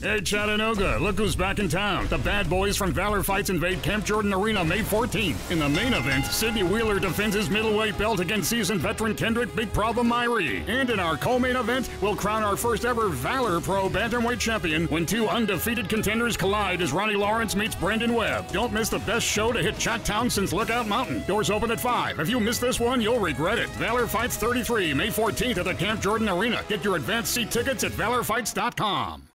Hey, Chattanooga, look who's back in town. The bad boys from Valor Fights invade Camp Jordan Arena May 14th. In the main event, Sidney Wheeler defends his middleweight belt against seasoned veteran Kendrick Big Problem Miree. And in our co-main event, we'll crown our first ever Valor Pro Bantamweight champion when two undefeated contenders collide as Ronnie Lawrence meets Brandon Webb. Don't miss the best show to hit Chattown since Lookout Mountain. Doors open at 5. If you miss this one, you'll regret it. Valor Fights 33, May 14th at the Camp Jordan Arena. Get your advance seat tickets at valorfights.com.